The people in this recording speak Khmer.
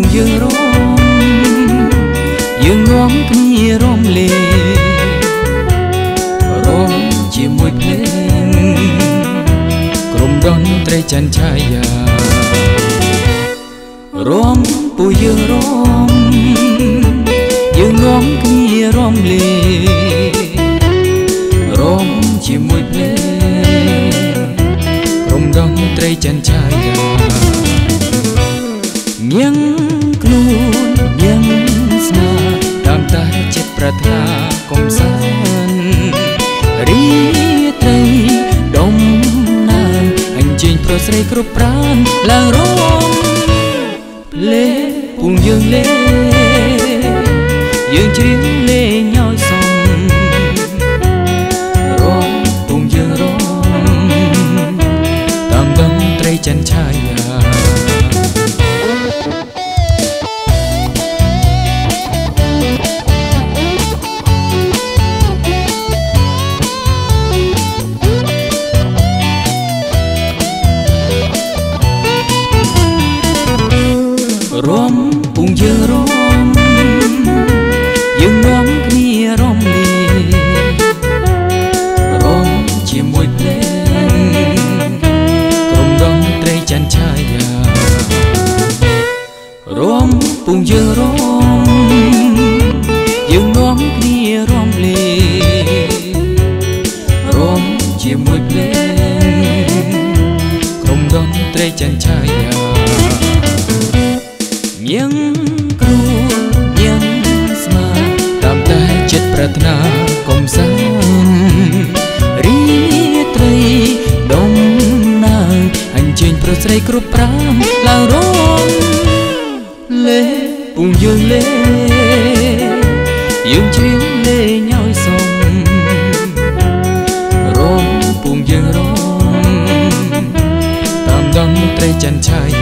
ងយើងរំយើងនាំគ្នារំលេរំជាមួយភ្លេងក្រុមរនត្រីចន្ទឆាយារំពូយើងរំយើងនាំគ្នារំលេរំជាមួយភ្លេងក្រុមរនត្រីចន្ទឆាយា ញៀងខ្លួនញៀងស្នាតាមតែចិត្តប្រាថ្នាកុំសានរីត្រីដុំណានអញ្ជើញប្រុសស្រីគ្រប់ប្រានឡើងរំភ្លេពុងយើងលេយើងច្រៀងលេងញយសំរំពុងយើងរំតាមដងត្រីច័ន្ទឆាយា ច័ន្ទឆាយាញៀងគ្រូញៀងស្មាតាមតែចិត្តប្រាថ្នាកុំសានរីត្រីដុំណាងអញ្ជើញប្រុសស្រីគ្រប់ប្រាំឡើងរំលេពុំយើងលេយើងជ្រៀងលេងឲ្យសំរំពុំយើងរំតាមដង ត្រីច័ន្ទឆាយា